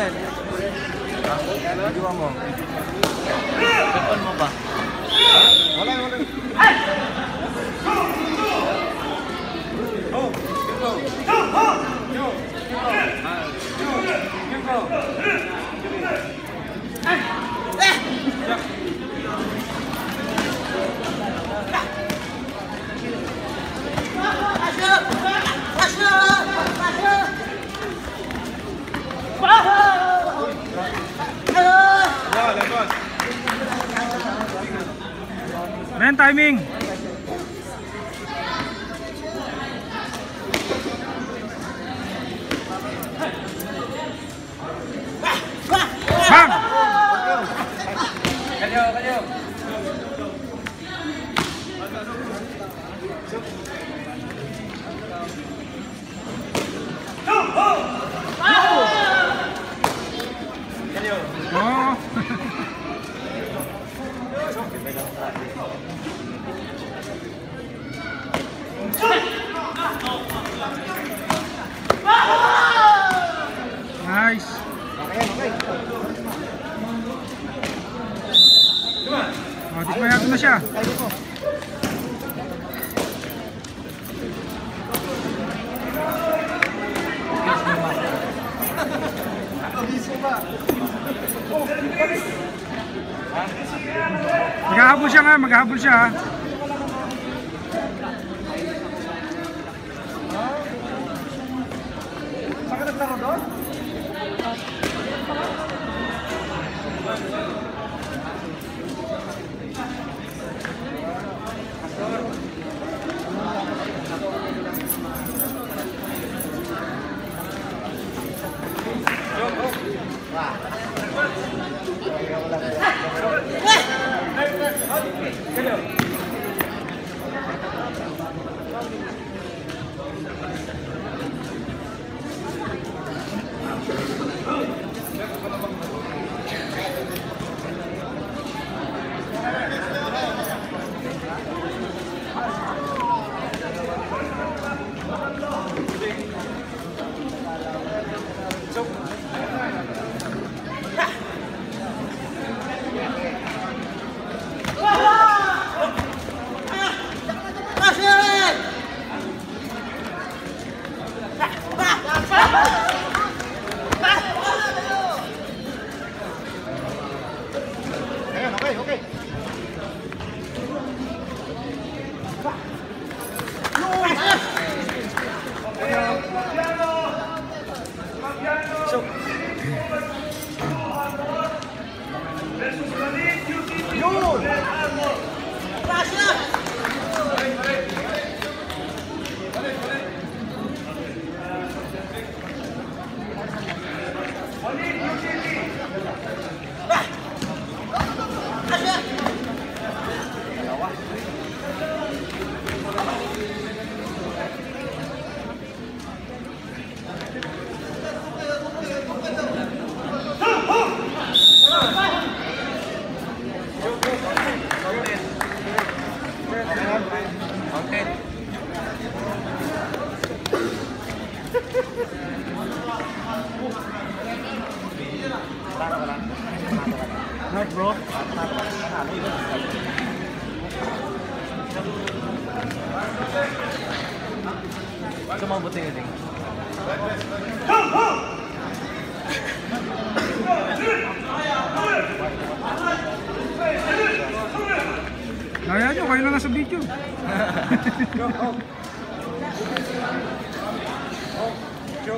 dan? Aku ngomong. Kapan mau pak? Boleh boleh. Oh, go, go, go, go, go, go. Timing. Oh, dismayado na siya. Maghahabol siya nga, maghahabol siya ha. Hello. Come on, come on. Not bro. Come on, buting natin. Come, eh. come! Kaya nyo, kayo na sa video. Go, go. Go, go.